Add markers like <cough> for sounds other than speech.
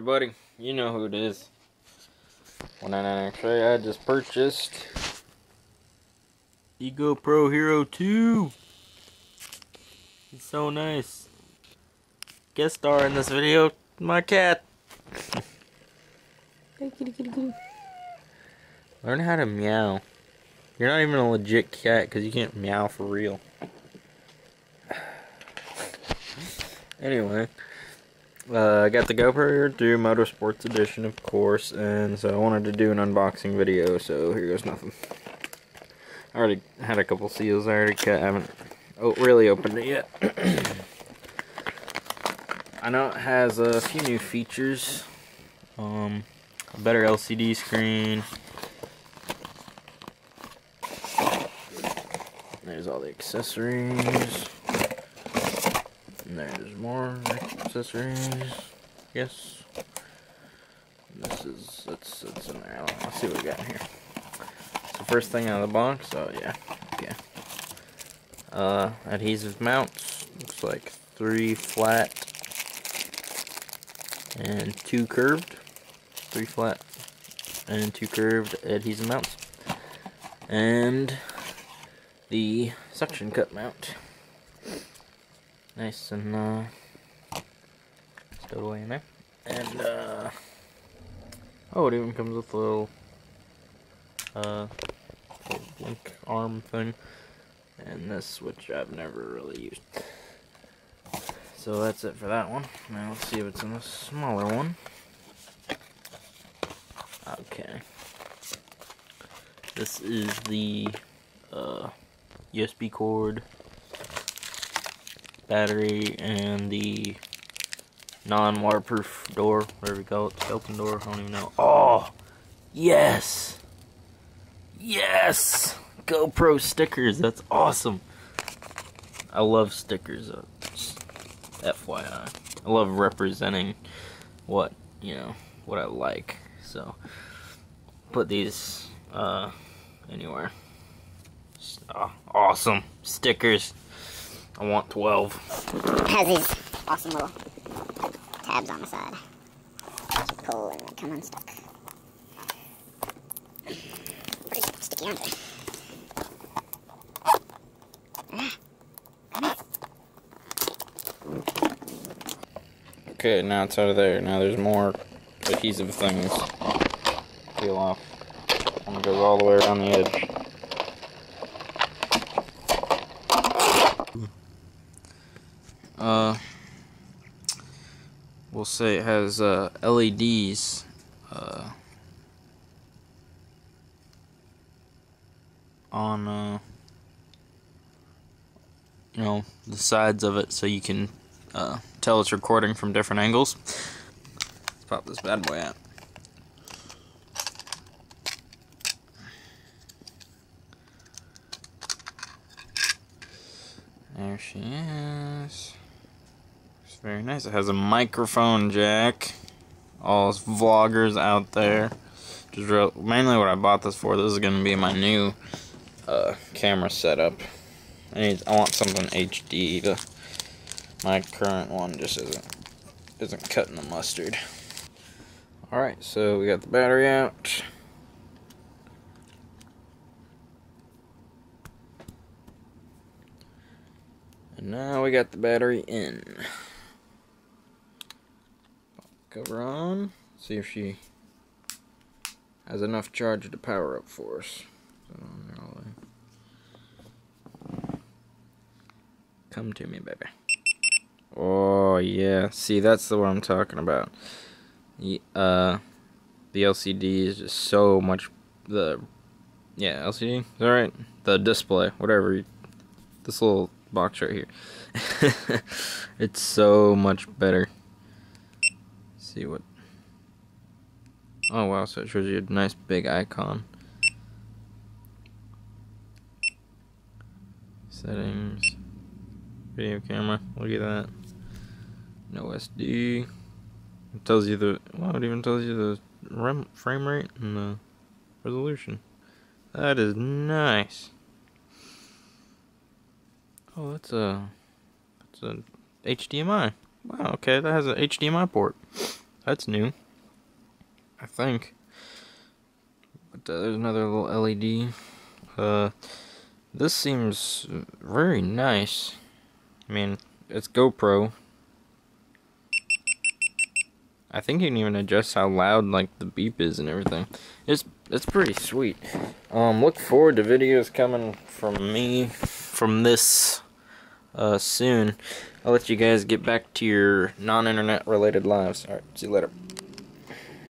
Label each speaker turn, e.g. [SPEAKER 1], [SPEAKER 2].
[SPEAKER 1] everybody. You know who it is. When I actually I just purchased the GoPro Hero 2. It's so nice. Guest star in this video, my cat. <laughs> Learn how to meow. You're not even a legit cat because you can't meow for real. <sighs> anyway. Uh, I got the GoPro 2 Motorsports Edition, of course, and so I wanted to do an unboxing video, so here goes nothing. I already had a couple seals I already cut, I haven't oh, really opened it yet. <clears throat> I know it has a few new features, um, a better LCD screen, there's all the accessories, and there's more accessories. Yes. This is that's that's in there. Let's see what we got here. So first thing out of the box. Oh yeah. Okay. Uh, adhesive mounts. Looks like three flat and two curved. Three flat and two curved adhesive mounts. And the suction cup mount. Nice and uh, stowed away in there. And uh, oh, it even comes with a little uh, link arm thing, and this, which I've never really used. So that's it for that one. Now let's see what's in the smaller one. Okay. This is the uh, USB cord battery and the non-waterproof door, whatever you call it, open door, I don't even know. Oh, yes, yes, GoPro stickers, that's awesome. I love stickers, uh, FYI. I love representing what, you know, what I like, so put these, uh, anywhere. Oh, awesome stickers. I want 12.
[SPEAKER 2] It has these awesome little tabs on the side. Pull and they come unstuck. Pretty sticky, aren't they?
[SPEAKER 1] Okay, now it's out of there. Now there's more adhesive things. Peel off. And it goes all the way around the edge. Uh, we'll say it has uh, LEDs. Uh, on uh, you know the sides of it, so you can uh, tell it's recording from different angles. Let's pop this bad boy out. There she is. Very nice. It has a microphone jack. All vloggers out there. Just real, mainly what I bought this for. This is going to be my new uh, camera setup. I need. I want something HD. The, my current one just isn't isn't cutting the mustard. All right, so we got the battery out. And now we got the battery in. Cover on. See if she has enough charge to power up for us. Come to me, baby. Oh, yeah. See, that's the one I'm talking about. Uh, the LCD is just so much... The... Yeah, LCD? Is right? The display, whatever. This little box right here. <laughs> it's so much better. See what... Oh, wow, so it shows you a nice big icon. Settings. Video camera. Look at that. No SD. It tells you the... Well, it even tells you the rem, frame rate and the resolution. That is nice. Oh, that's a... That's a HDMI. Wow, okay, that has an HDMI port. That's new. I think. But uh, there's another little LED. Uh, this seems very nice. I mean, it's GoPro. I think you can even adjust how loud like the beep is and everything. It's it's pretty sweet. Um, look forward to videos coming from me from this uh, soon. I'll let you guys get back to your non-internet related lives. Alright, see you later.